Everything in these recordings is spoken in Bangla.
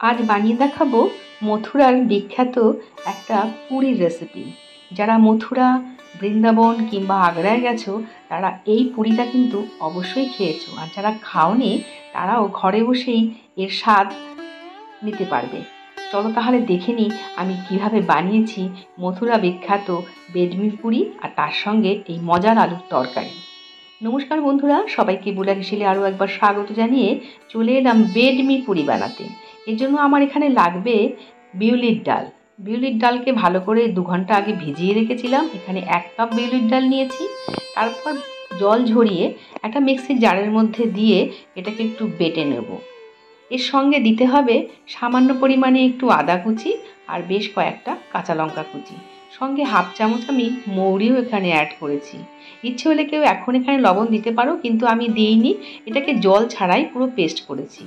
আজ বানিয়ে দেখাবো মথুরার বিখ্যাত একটা পুরীর রেসিপি যারা মথুরা, বৃন্দাবন কিংবা আগ্রায় গেছো, তারা এই পুরিটা কিন্তু অবশ্যই খেয়েছো। আর যারা খাওনি, তারাও ঘরে বসেই এর স্বাদ নিতে পারবে। চলো তাহলে দেখে নিই আমি কীভাবে বানিয়েছি মথুরা বিখ্যাত বেডমি পুরি আর তার সঙ্গে এই মজার আলুর তরকারি। নমস্কার বন্ধুরা, সবাইকে বুলা ঘিসিলে আরও একবার স্বাগত জানিয়ে চলে এলাম বেডমি পুরি বানাতে। এর জন্য আমার এখানে লাগবে বিউলির ডাল। বিউলির ডালকে ভালো করে দু ঘণ্টা আগে ভিজিয়ে রেখেছিলাম। এখানে এক কাপ বিউলির ডাল নিয়েছি। তারপর জল ঝরিয়ে একটা মিক্সির জারের মধ্যে দিয়ে এটাকে একটু বেটে নেব। এর সঙ্গে দিতে হবে সামান্য পরিমাণে একটু আদা কুচি আর বেশ কয়েকটা কাঁচা লঙ্কা কুচি। সঙ্গে হাফ চামচ আমি মৌরিও এখানে অ্যাড করেছি। ইচ্ছে হলে কেউ এখন এখানে লবণ দিতে পারো, কিন্তু আমি দিইনি। এটাকে জল ছাড়াই পুরো পেস্ট করেছি।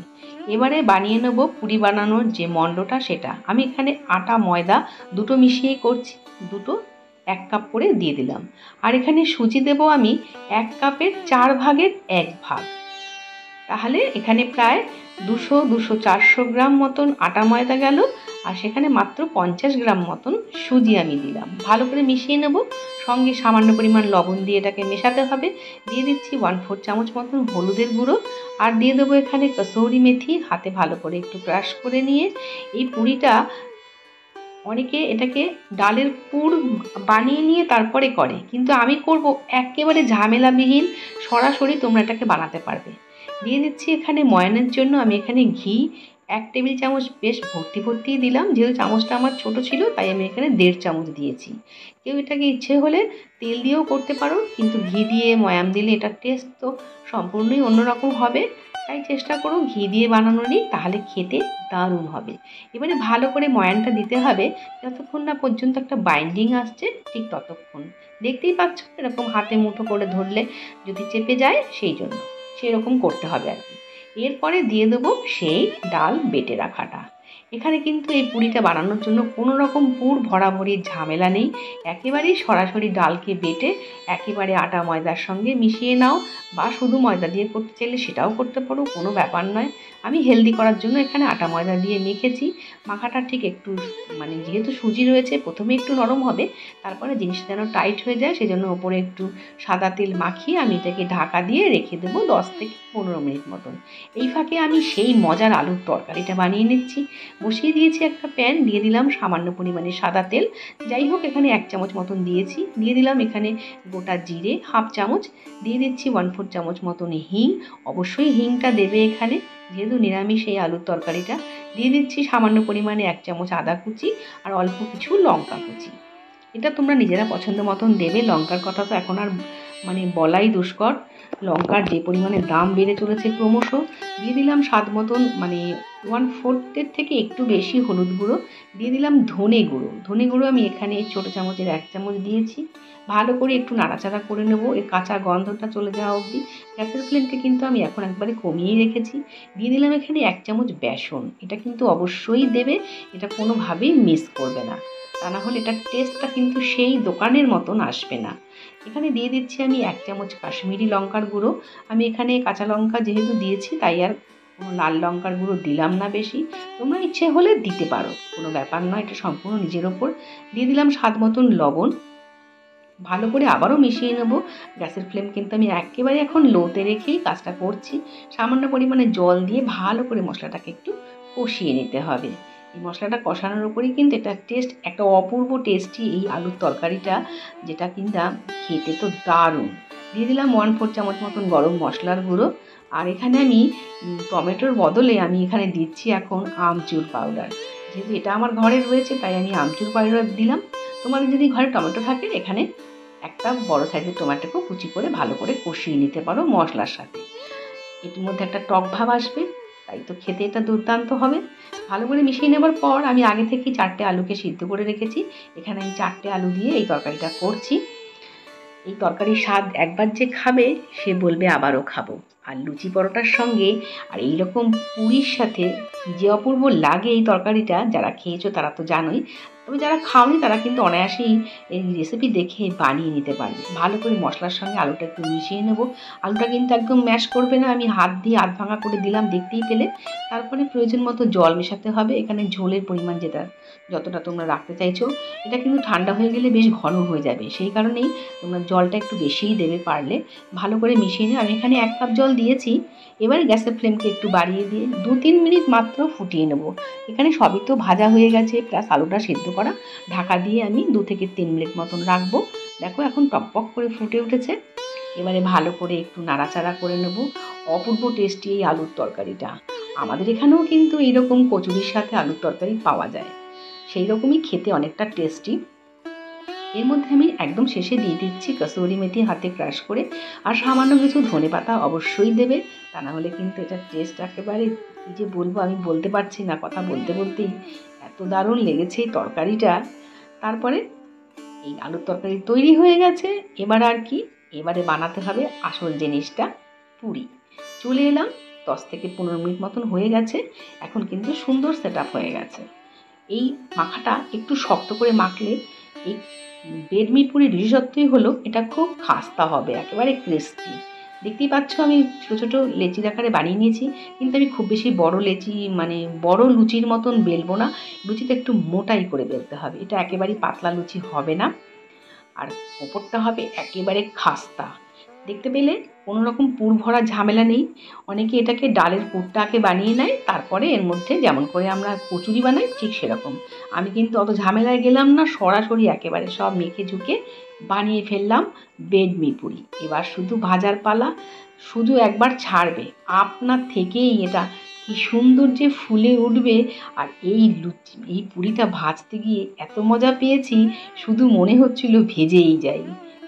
এবারে বানিয়ে নেব পুরি বানানোর যে মণ্ডটা সেটা। আমি এখানে আটা, ময়দা দুটো মিশিয়েই করছি। দুটো এক কাপ করে দিয়ে দিলাম। আর এখানে সুজি দেব আমি এক কাপের চার ভাগের এক ভাগ। তাহলে এখানে প্রায় দুশো দুশো চারশো গ্রাম মতন আটা, ময়দা গেল। আর সেখানে মাত্র পঞ্চাশ গ্রাম মতন সুজি আমি দিলাম। ভালো করে মিশিয়ে নেব। সঙ্গে সামান্য পরিমাণ লবণ দিয়ে এটাকে মেশাতে হবে। দিয়ে দিচ্ছি ওয়ান ফোর চামচ মতন হলুদের গুঁড়ো। আর দিয়ে দেবো এখানে কসৌরি মেথি, হাতে ভালো করে একটু ক্রাশ করে নিয়ে। এই পুরিটা অনেকে এটাকে ডালের পুর বানিয়ে নিয়ে তারপরে করে। কিন্তু আমি করব একেবারে ঝামেলাবিহীন। সরাসরি তোমরা এটাকে বানাতে পারবে। দিয়ে দিচ্ছি এখানে ময়নের জন্য আমি এখানে ঘি এক টেবিল চামচ বেশ ভর্তি ভর্তিই দিলাম। যেহেতু চামচটা আমার ছোট ছিল, তাই আমি এখানে দেড় চামচ দিয়েছি। কেউ এটাকে ইচ্ছে হলে তেল দিয়েও করতে পারো, কিন্তু ঘি দিয়ে ময়াম দিলে এটার টেস্ট তো সম্পূর্ণই অন্যরকম হবে। তাই চেষ্টা করো ঘি দিয়ে বানানো বানানোরই তাহলে খেতে দারুণ হবে। এবারে ভালো করে ময়ানটা দিতে হবে, যতক্ষণ না পর্যন্ত একটা বাইন্ডিং আসছে, ঠিক ততক্ষণ। দেখতেই পাচ্ছ, এরকম হাতে মুঠো করে ধরলে যদি চেপে যায়, সেই জন্য। সেরকম করতে হবে আর কি। এরপরে দিয়ে দেবো সেই ডাল বেটে রাখাটা। এখানে কিন্তু এই পুরিটা বানানোর জন্য কোনো রকম পুর ভরাভরির ঝামেলা নেই। একেবারেই সরাসরি ডালকে বেটে একেবারে আটা ময়দার সঙ্গে মিশিয়ে নাও বা শুধু ময়দা দিয়ে করতে চাইলে সেটাও করতে পারো, কোনো ব্যাপার নয়। আমি হেলদি করার জন্য এখানে আটা ময়দা দিয়ে মেখেছি। মাখাটা ঠিক একটু মানে যেহেতু সুজি রয়েছে, প্রথমে একটু নরম হবে, তারপরে জিনিসটা যেন টাইট হয়ে যায়, সেজন্য ওপরে একটু সাদা তেল মাখিয়ে আমি এটাকে ঢাকা দিয়ে রেখে দেবো দশ থেকে পনেরো মিনিট মতন। এই ফাঁকে আমি সেই মজার আলুর তরকারিটা বানিয়ে নিচ্ছি। বসিয়ে দিয়েছি একটা প্যান, দিয়ে দিলাম সামান্য পরিমাণে সাদা তেল। যাই হোক, এখানে এক চামচ মতন দিয়েছি। দিয়ে দিলাম এখানে গোটা জিরে, হাফ চামচ। দিয়ে দিচ্ছি ওয়ান ফোর চামচ মতন হিং। অবশ্যই হিংটা দেবে এখানে, যেহেতু নিরামিষ এই আলুর তরকারিটা। দিয়ে দিচ্ছি সামান্য পরিমাণে এক চামচ আদা কুচি আর অল্প কিছু লঙ্কা কুচি। এটা তোমরা নিজেরা পছন্দ মতন দেবে, লঙ্কার কথা তো এখন আর মানে বলাই দুষ্কর। লঙ্কার যে পরিমাণে দাম বেড়ে চলেছে ক্রমশ, দিয়ে দিলাম স্বাদ মতন মানে ওয়ান ফোর্থের থেকে একটু বেশি হলুদ গুঁড়ো, দিয়ে দিলাম ধনে গুঁড়ো। ধনে গুঁড়ো আমি এখানে ছোটো চামচের এক চামচ দিয়েছি। ভালো করে একটু নাড়াচাড়া করে নেব, এর কাঁচা গন্ধটা চলে যাওয়া অবধি। গ্যাসের ফ্লেমকে কিন্তু আমি এখন একবারে কমিয়ে রেখেছি। দিয়ে দিলাম এখানে এক চামচ বেসন, এটা কিন্তু অবশ্যই দেবে, এটা কোনোভাবেই মিস করবে না। তা না হলে এটার টেস্টটা কিন্তু সেই দোকানের মতন আসবে না। এখানে দিয়ে দিচ্ছি আমি এক চামচ কাশ্মীরি লঙ্কার গুঁড়ো। আমি এখানে কাঁচা লঙ্কা যেহেতু দিয়েছি, তাই আর কোনো লাল লঙ্কার গুঁড়ো দিলাম না বেশি। তোমরা ইচ্ছে হলে দিতে পারো, কোনো ব্যাপার নয়, এটা সম্পূর্ণ নিজের ওপর। দিয়ে দিলাম স্বাদ মতন লবণ। ভালো করে আবারও মিশিয়ে নেব। গ্যাসের ফ্লেম কিন্তু আমি একেবারে এখন লোতে রেখেই কাজটা করছি। সামান্য পরিমাণে জল দিয়ে ভালো করে মশলাটাকে একটু কষিয়ে নিতে হবে। এই মশলাটা কষানোর উপরেই কিন্তু এটা টেস্ট একটা অপূর্ব টেস্টি এই আলুর তরকারিটা, যেটা কিনা খেতে তো দারুণ। দিয়ে দিলাম ওয়ান ফোর চামচ মতন গরম মশলার গুঁড়ো। আর এখানে আমি টমেটোর বদলে আমি এখানে দিচ্ছি এখন আমচুর পাউডার যেহেতু এটা আমার ঘরে রয়েছে, তাই আমি আমচুর পাউডার দিলাম। তোমাদের যদি ঘরে টমেটো থাকে, এখানে একটা বড় সাইজের টমেটোকেও কুচি করে ভালো করে কষিয়ে নিতে পারো মশলার সাথে। এটির মধ্যে একটা টক ভাব আসবে, তাই তো খেতে এটা দুর্দান্ত হবে। ভালো করে মিশিয়ে নেবার পর আমি আগে থেকেই চারটে আলুকে সিদ্ধ করে রেখেছি। এখানে আমি চারটে আলু দিয়ে এই তরকারিটা করছি। এই তরকারির স্বাদ একবার যে খাবে, সে বলবে আবারও খাব। আর লুচি পরোটার সঙ্গে আর এইরকম পুরীর সাথে যে অপূর্ব লাগে এই তরকারিটা, যারা খেয়েছো তারা তো জানোই। তবে যারা খাওনি তারা কিন্তু অনায়াসেই এই রেসিপি দেখে বানিয়ে নিতে পারবে। ভালো করে মশলার সঙ্গে আলুটা একটু মিশিয়ে নেব। আলুটা কিন্তু একদম ম্যাশ করবে না, আমি হাত দিয়ে আধ ভাঙা করে দিলাম দেখতেই পেলে। তারপরে প্রয়োজন মতো জল মেশাতে হবে। এখানে ঝোলের পরিমাণ যেটা যতটা তোমরা রাখতে চাইছো, এটা কিন্তু ঠান্ডা হয়ে গেলে বেশ ঘন হয়ে যাবে। সেই কারণেই তোমরা জলটা একটু বেশিই দেবে পারলে। ভালো করে মিশিয়ে নিয়ে আমি এখানে এক কাপ জল দিয়েছি। এবার গ্যাসের ফ্লেমকে একটু বাড়িয়ে দিয়ে দু তিন মিনিট মাত্র ফুটিয়ে নেব। এখানে সবই তো ভাজা হয়ে গেছে, প্লাস আলুটা সেদ্ধ করা। ঢাকা দিয়ে আমি দু থেকে তিন মিনিট মতন রাখব। দেখো এখন টকপক করে ফুটে উঠেছে। এবারে ভালো করে একটু নাড়াচাড়া করে নেব। অপূর্ব টেস্টি এই আলুর তরকারিটা। আমাদের এখানেও কিন্তু এইরকম কচুরির সাথে আলুর তরকারি পাওয়া যায়। সেই রকমই খেতে অনেকটা টেস্টি এর মধ্যে আমি একদম শেষে দিয়ে দিচ্ছি কসুরি মেথি হাতে ক্রাশ করে। আর সামান্য কিছু ধনে পাতা অবশ্যই দেবে। তা না হলে কিন্তু এটা টেস্ট একেবারে কী যে বলব আমি বলতে পারছি না, কথা বলতে বলতেই এত দারুণ লেগেছে এই তরকারিটা। তারপরে এই আলুর তরকারি তৈরি হয়ে গেছে। এবার আর কি, এবারে বানাতে হবে আসল জিনিসটা, পুরি। চলে এলাম, দশ থেকে পনেরো মিনিট মতন হয়ে গেছে। এখন কিন্তু সুন্দর সেট হয়ে গেছে। এই মাখাটা একটু শক্ত করে মাখলে এই বেডমি পুরি বিশেষত্বই হলো এটা খুব খাস্তা হবে, একেবারে ক্রিস্পি দেখতেই পাচ্ছ আমি ছোটো ছোটো লেচির আকারে বানিয়ে নিয়েছি, কিন্তু আমি খুব বেশি বড় লেচি মানে বড় লুচির মতন বেলবো না লুচিটা একটু মোটাই করে বেলতে হবে। এটা একেবারেই পাতলা লুচি হবে না। আর ওপরটা হবে একেবারে খাস্তা। দেখতে পেলে কোনো রকম পুর ভরা ঝামেলা নেই। অনেকে এটাকে ডালের পুরটাকে বানিয়ে নেয়, তারপরে এর মধ্যে যেমন করে আমরা কচুরি বানাই, ঠিক সেরকম। আমি কিন্তু অত ঝামেলায় গেলাম না, সরাসরি একেবারে সব মেখে ঝুঁকে বানিয়ে ফেললাম বেডমি পুরি। এবার শুধু ভাজার পালা, শুধু একবার ছাড়বে। আপনার থেকেই এটা কি সুন্দর যে ফুলে উঠবে। আর এই লুচি, এই পুরিটা ভাজতে গিয়ে এত মজা পেয়েছি, শুধু মনে হচ্ছিল ভেজেই যাই।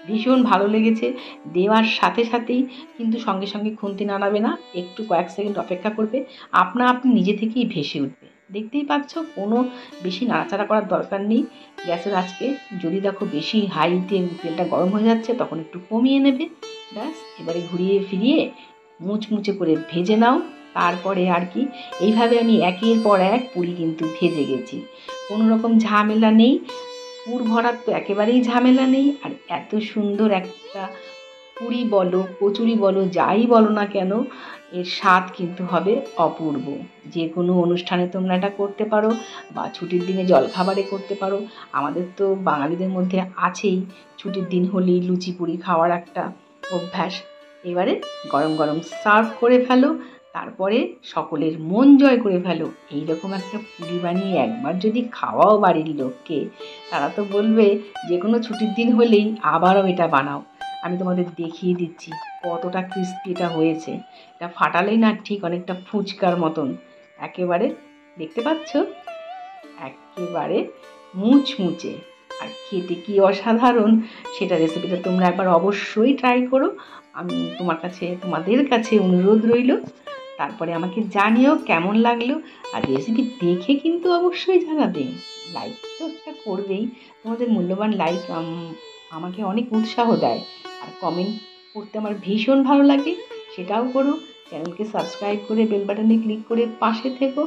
ভীষণ ভালো লেগেছে। দেওয়ার সাথে সাথেই কিন্তু সঙ্গে সঙ্গে খুন্তি নাড়াবে না, একটু কয়েক সেকেন্ড অপেক্ষা করবে, আপনা আপনি নিজে থেকেই ভেসে উঠবে। দেখতেই পাচ্ছ, কোনো বেশি নাড়াচাড়া করার দরকার নেই। গ্যাসের আজকে যদি দেখো বেশি হাইতে তেলটা গরম হয়ে যাচ্ছে, তখন একটু কমিয়ে নেবে। ব্যাস, এবারে ঘুরিয়ে ফিরিয়ে মুচমুচে করে ভেজে নাও। তারপরে আর কি, এইভাবে আমি একের পর এক পুরি কিন্তু ভেজে গেছি। কোনো রকম ঝামেলা নেই। পুর ভরার তো একেবারেই ঝামেলা নেই। আর এত সুন্দর একটা পুরি বলো, কচুরি বলো, যাই বলো না কেন, এর স্বাদ কিন্তু হবে অপূর্ব। যে কোনো অনুষ্ঠানে তোমরা এটা করতে পারো বা ছুটির দিনে জলখাবারে করতে পারো। আমাদের তো বাঙালিদের মধ্যে আছেই ছুটির দিন হলেই লুচি পুরি খাওয়ার একটা অভ্যাস। এবারে গরম গরম সার্ভ করে ফেলো। তারপরে সকলের মন জয় করে ফেলো। এইরকম একটা পুরি বানিয়ে একবার যদি খাওয়াও বাড়ির লোককে, তারা তো বলবে যে কোনো ছুটির দিন হলেই আবারও এটা বানাও। আমি তোমাদের দেখিয়ে দিচ্ছি কতটা ক্রিস্পি এটা হয়েছে। এটা ফাটালেই না ঠিক অনেকটা ফুচকার মতন। একেবারে, দেখতে পাচ্ছ? একেবারে মুচমুচে। আর খেতে কি অসাধারণ সেটা রেসিপিটা তোমরা একবার অবশ্যই ট্রাই করো। আমি তোমার কাছে, তোমাদের কাছে অনুরোধ রইল। তারপরে আমাকে জানিও কেমন লাগল আর রেসিপি দেখে কিন্তু অবশ্যই জানাবে। লাইক তো একটা করবেই। তোমাদের মূল্যবান লাইক আমাকে অনেক উৎসাহ দেয়। আর কমেন্ট করতে আমার ভীষণ ভালো লাগে। সেটাও করো। চ্যানেলকে সাবস্ক্রাইব করে বেল বাটনে ক্লিক করে পাশে থেকো।